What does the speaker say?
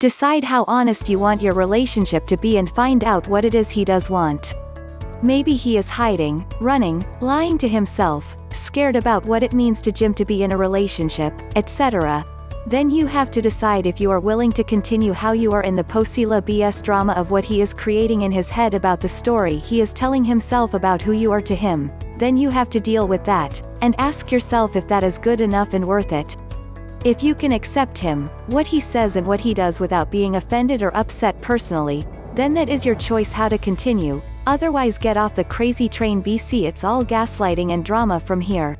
Decide how honest you want your relationship to be and find out what it is he does want. Maybe he is hiding, running, lying to himself, scared about what it means to Jim to be in a relationship, etc. Then you have to decide if you are willing to continue how you are in the Posila BS drama of what he is creating in his head about the story he is telling himself about who you are to him. Then you have to deal with that, and ask yourself if that is good enough and worth it. If you can accept him, what he says and what he does without being offended or upset personally, then that is your choice how to continue, otherwise get off the crazy train BC it's all gaslighting and drama from here.